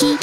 ひ